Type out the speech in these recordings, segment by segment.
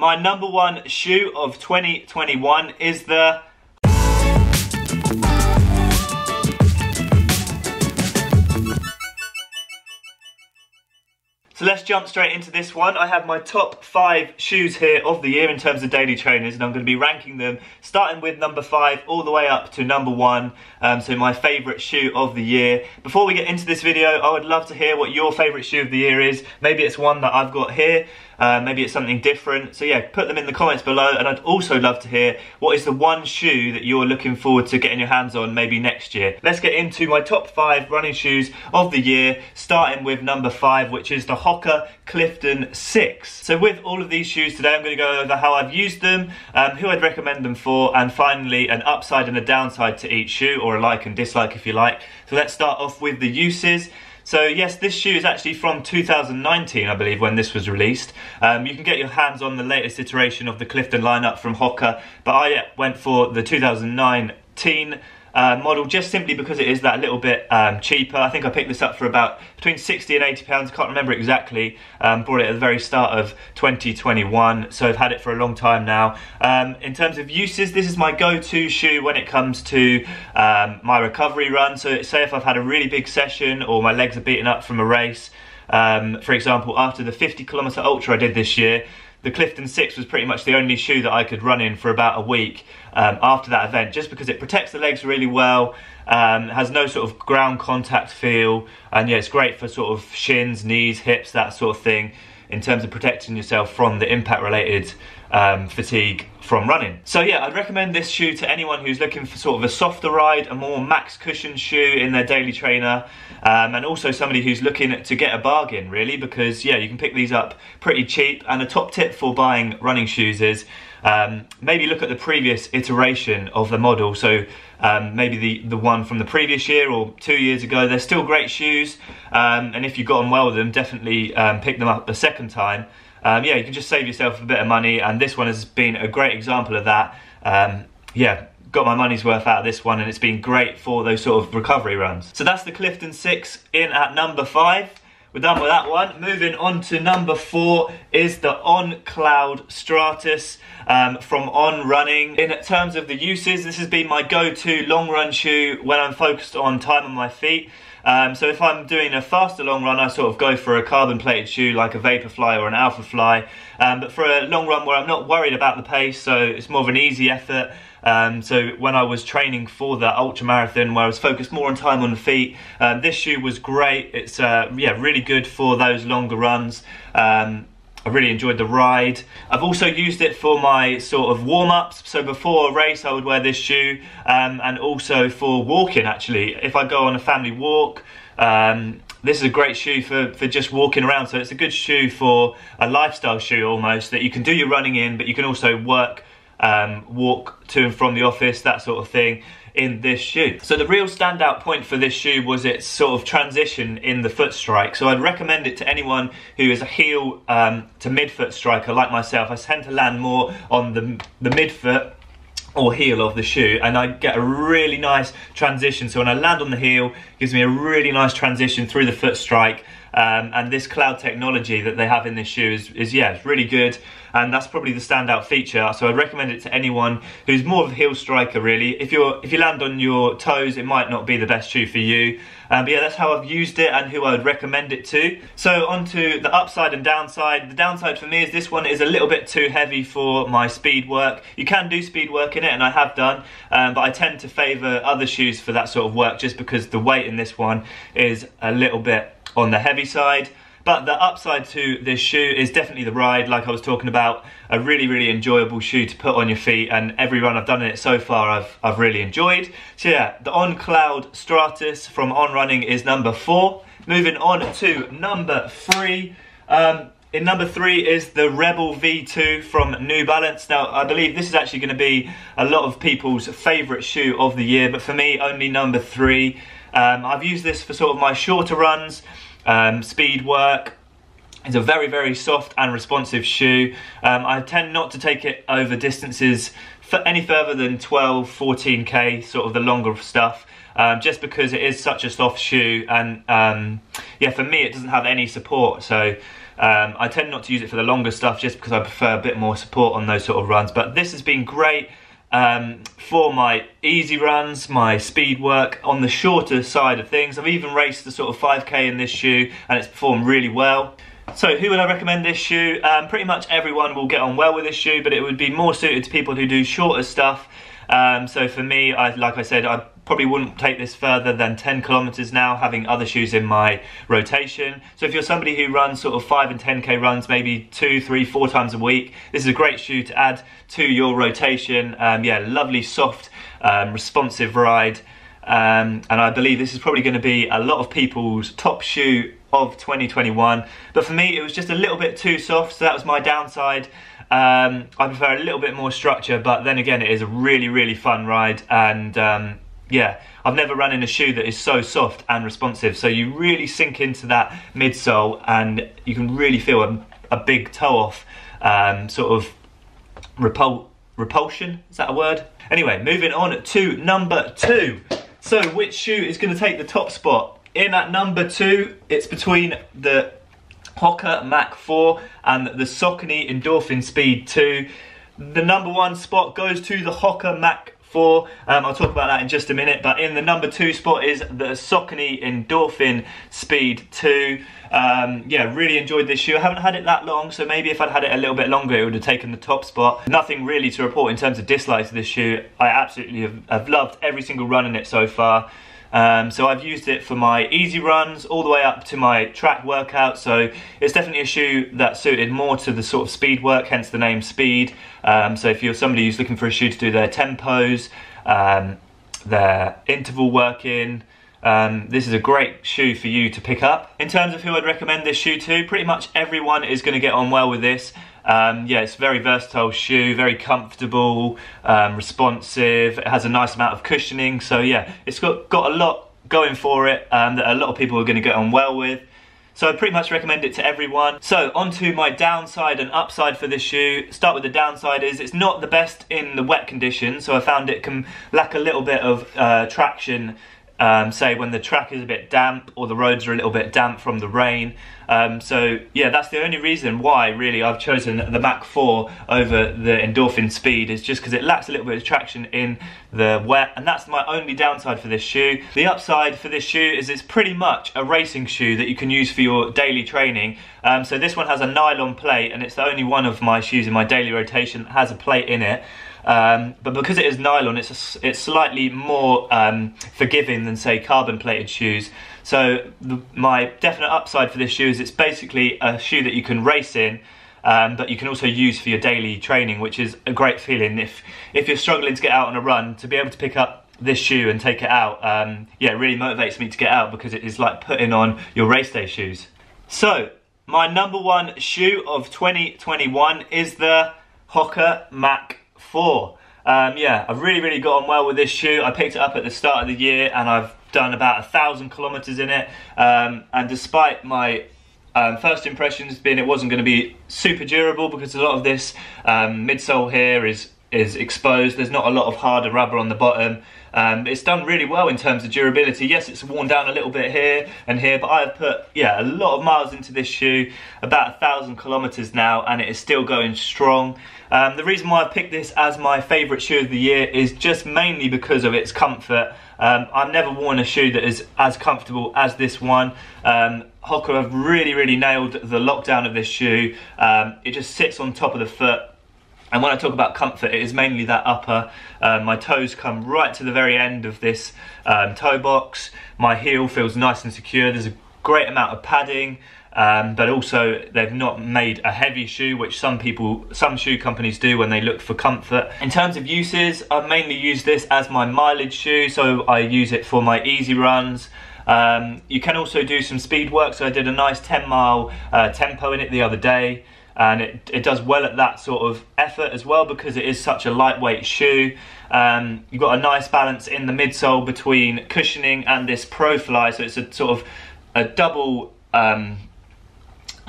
my number one shoe of 2021 is the So let's jump straight into this one. I have my top five shoes here of the year in terms of daily trainers, and I'm going to be ranking them starting with number five all the way up to number one. Um, so my favourite shoe of the year. Before we get into this video, I would love to hear what your favourite shoe of the year is. Maybe it's one that I've got here. Uh, maybe it's something different. So yeah, put them in the comments below. And I'd also love to hear what is the one shoe that you're looking forward to getting your hands on maybe next year. Let's get into my top five running shoes of the year, starting with number five, which is the Hoka Clifton 6. So with all of these shoes today, I'm going to go over how I've used them, um, who I'd recommend them for, and finally an upside and a downside to each shoe, or a like and dislike if you like. So let's start off with the uses. So yes, this shoe is actually from 2019, I believe, when this was released. Um, you can get your hands on the latest iteration of the Clifton lineup from Hoka, but I went for the 2019 uh, model just simply because it is that little bit um, cheaper. I think I picked this up for about between 60 and 80 pounds, I can't remember exactly. Um, bought it at the very start of 2021, so I've had it for a long time now. Um, in terms of uses, this is my go-to shoe when it comes to um, my recovery run. So say if I've had a really big session or my legs are beaten up from a race, um, for example, after the 50 kilometer ultra I did this year, the Clifton 6 was pretty much the only shoe that I could run in for about a week um, after that event, just because it protects the legs really well, um, has no sort of ground contact feel, and yeah, it's great for sort of shins, knees, hips, that sort of thing, in terms of protecting yourself from the impact related um, fatigue from running. So yeah, I'd recommend this shoe to anyone who's looking for sort of a softer ride, a more max cushion shoe in their daily trainer, um, and also somebody who's looking to get a bargain really, because yeah, you can pick these up pretty cheap. And a top tip for buying running shoes is um, maybe look at the previous iteration of the model. So um, maybe the, the one from the previous year or two years ago. They're still great shoes, um, and if you've got on well with them, definitely um, pick them up a second time um, yeah, you can just save yourself a bit of money, and this one has been a great example of that. Um, yeah, got my money's worth out of this one, and it's been great for those sort of recovery runs. So that's the Clifton 6 in at number 5. We're done with that one. Moving on to number four is the On Cloud Stratus um, from On Running. In terms of the uses, this has been my go-to long run shoe when I'm focused on time on my feet. Um, so if I'm doing a faster long run, I sort of go for a carbon plated shoe like a Vaporfly or an Alphafly. Um, but for a long run where I'm not worried about the pace, so it's more of an easy effort. Um, so when I was training for the ultra marathon, where I was focused more on time on the feet, um, this shoe was great. It's uh, yeah really good for those longer runs. Um, I really enjoyed the ride. I've also used it for my sort of warm-ups. So before a race, I would wear this shoe, um, and also for walking. Actually, if I go on a family walk, um, this is a great shoe for, for just walking around. So it's a good shoe for a lifestyle shoe almost that you can do your running in, but you can also work, um, walk to and from the office, that sort of thing in this shoe. So the real standout point for this shoe was its sort of transition in the foot strike. So I'd recommend it to anyone who is a heel um, to midfoot striker like myself. I tend to land more on the, the midfoot or heel of the shoe and I get a really nice transition so when I land on the heel gives me a really nice transition through the foot strike um, and this cloud technology that they have in this shoe is, is yeah it's really good and that's probably the standout feature. So I'd recommend it to anyone who's more of a heel striker really. If you're if you land on your toes, it might not be the best shoe for you. Um, but yeah, that's how I've used it and who I would recommend it to. So on to the upside and downside. The downside for me is this one is a little bit too heavy for my speed work. You can do speed work in it and I have done, um, but I tend to favour other shoes for that sort of work just because the weight in this one is a little bit on the heavy side. But the upside to this shoe is definitely the ride, like I was talking about. A really, really enjoyable shoe to put on your feet, and every run I've done in it so far, I've, I've really enjoyed. So yeah, the On Cloud Stratus from On Running is number four. Moving on to number three. Um, in number three is the Rebel V2 from New Balance. Now, I believe this is actually going to be a lot of people's favourite shoe of the year, but for me, only number three. Um, I've used this for sort of my shorter runs um, speed work. It's a very, very soft and responsive shoe. Um, I tend not to take it over distances for any further than 12, 14k, sort of the longer stuff. Um, just because it is such a soft shoe and um, yeah for me it doesn't have any support so Um, I tend not to use it for the longer stuff just because I prefer a bit more support on those sort of runs. But this has been great um, for my easy runs, my speed work on the shorter side of things. I've even raced the sort of 5k in this shoe and it's performed really well. So who would I recommend this shoe? Um, pretty much everyone will get on well with this shoe, but it would be more suited to people who do shorter stuff. Um, so for me, I, like I said, I probably wouldn't take this further than 10 kilometers now, having other shoes in my rotation. So if you're somebody who runs sort of 5 and 10k runs maybe two, three, four times a week, this is a great shoe to add to your rotation. Um, yeah, lovely, soft, um, responsive ride. Um, and I believe this is probably going to be a lot of people's top shoe of 2021. But for me, it was just a little bit too soft, so that was my downside. Um, I prefer a little bit more structure, but then again, it is a really, really fun ride. And um, yeah, I've never run in a shoe that is so soft and responsive. So you really sink into that midsole and you can really feel a, a big toe off um, sort of repul repulsion. Is that a word? Anyway, moving on to number two. So which shoe is going to take the top spot? In at number two, it's between the Hoka Mach 4 and the Saucony Endorphin Speed 2. The number one spot goes to the Hoka Mach four. Um, I'll talk about that in just a minute. But in the number two spot is the Saucony Endorphin Speed 2. Um, yeah, really enjoyed this shoe. I haven't had it that long, so maybe if I'd had it a little bit longer, it would have taken the top spot. Nothing really to report in terms of dislikes of this shoe. I absolutely have, have loved every single run in it so far. Um, so I've used it for my easy runs all the way up to my track workout. So it's definitely a shoe that suited more to the sort of speed work, hence the name Speed. Um, so if you're somebody who's looking for a shoe to do their tempos, um, their interval working, um, this is a great shoe for you to pick up. In terms of who I'd recommend this shoe to, pretty much everyone is going to get on well with this. Um, yeah, it's a very versatile shoe, very comfortable, um, responsive. It has a nice amount of cushioning. So yeah, it's got, got a lot going for it um, that a lot of people are going to get on well with. So I pretty much recommend it to everyone. So onto my downside and upside for this shoe. Start with the downside is it's not the best in the wet conditions. So I found it can lack a little bit of uh, traction um, say when the track is a bit damp or the roads are a little bit damp from the rain. Um, so yeah, that's the only reason why really I've chosen the Mach 4 over the Endorphin Speed is just because it lacks a little bit of traction in the wet and that's my only downside for this shoe. The upside for this shoe is it's pretty much a racing shoe that you can use for your daily training. Um, so this one has a nylon plate and it's the only one of my shoes in my daily rotation that has a plate in it. Um, but because it is nylon, it's a, it's slightly more um, forgiving than say carbon plated shoes. So the, my definite upside for this shoe is it's basically a shoe that you can race in. Um, but you can also use for your daily training, which is a great feeling. If if you're struggling to get out on a run, to be able to pick up this shoe and take it out, um, yeah, it really motivates me to get out because it is like putting on your race day shoes. So my number one shoe of 2021 is the Hoka Mach 4. Um, yeah, I've really, really got on well with this shoe. I picked it up at the start of the year and I've done about a thousand kilometers in it. Um, and despite my um, first impressions being it wasn't going to be super durable because a lot of this um, midsole here is is exposed. There's not a lot of harder rubber on the bottom. Um, it's done really well in terms of durability. Yes, it's worn down a little bit here and here, but I've put yeah a lot of miles into this shoe, about a thousand kilometers now, and it is still going strong. Um, the reason why I picked this as my favourite shoe of the year is just mainly because of its comfort. Um, I've never worn a shoe that is as comfortable as this one. Um, Hoka have really, really nailed the lockdown of this shoe. Um, it just sits on top of the foot and when I talk about comfort, it is mainly that upper. Uh, my toes come right to the very end of this um, toe box. My heel feels nice and secure. There's a great amount of padding. Um, but also they've not made a heavy shoe, which some people, some shoe companies do when they look for comfort. In terms of uses, I've mainly used this as my mileage shoe, so I use it for my easy runs. Um, you can also do some speed work, so I did a nice 10 mile uh, tempo in it the other day and it, it does well at that sort of effort as well because it is such a lightweight shoe. Um, you've got a nice balance in the midsole between cushioning and this Pro-Fly, so it's a sort of a double um,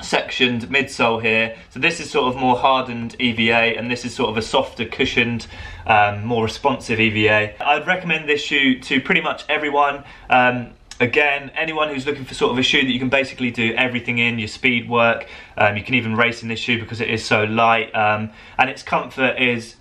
sectioned midsole here. So this is sort of more hardened EVA and this is sort of a softer cushioned, um, more responsive EVA. I'd recommend this shoe to pretty much everyone. Um, Again, anyone who's looking for sort of a shoe that you can basically do everything in, your speed work, um, you can even race in this shoe because it is so light, um, and its comfort is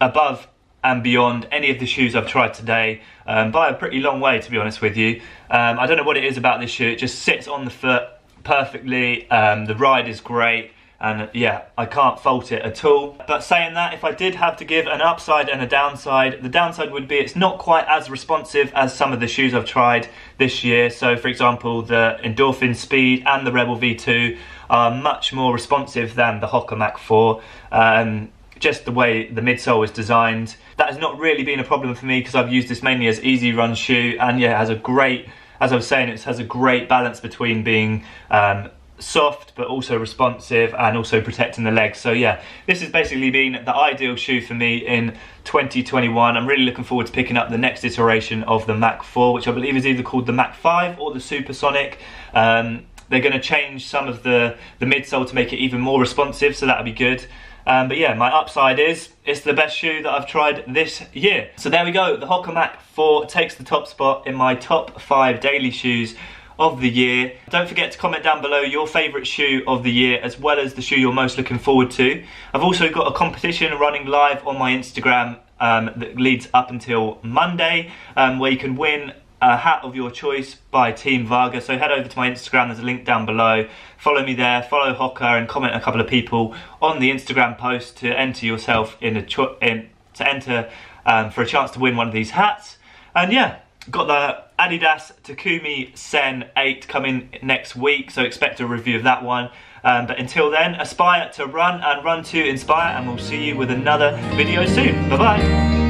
above and beyond any of the shoes I've tried today um, by a pretty long way, to be honest with you. Um, I don't know what it is about this shoe, it just sits on the foot perfectly, um, the ride is great, and yeah, I can't fault it at all. But saying that, if I did have to give an upside and a downside, the downside would be it's not quite as responsive as some of the shoes I've tried this year. So for example, the Endorphin Speed and the Rebel V2 are much more responsive than the Hoka Mach 4. Um, just the way the midsole is designed. That has not really been a problem for me because I've used this mainly as easy run shoe and yeah, it has a great, as I was saying, it has a great balance between being um, soft but also responsive and also protecting the legs. So yeah this has basically been the ideal shoe for me in 2021 i'm really looking forward to picking up the next iteration of the mach 4 which i believe is either called the mach 5 or the supersonic. Um, they're going to change some of the the midsole to make it even more responsive so that'll be good um, but yeah, my upside is it's the best shoe that I've tried this year. So there we go, the Hoka Mach 4 takes the top spot in my top five daily shoes of the year. Don't forget to comment down below your favourite shoe of the year as well as the shoe you're most looking forward to. I've also got a competition running live on my Instagram um, that leads up until Monday um, where you can win a hat of your choice by Team Varga. So head over to my Instagram, there's a link down below. Follow me there, follow Hoka and comment a couple of people on the Instagram post to enter yourself in a in, to enter um, for a chance to win one of these hats. And yeah, got the Adidas Takumi Sen 8 coming next week, so expect a review of that one. Um, but until then, aspire to run and run to inspire, and we'll see you with another video soon. Bye bye.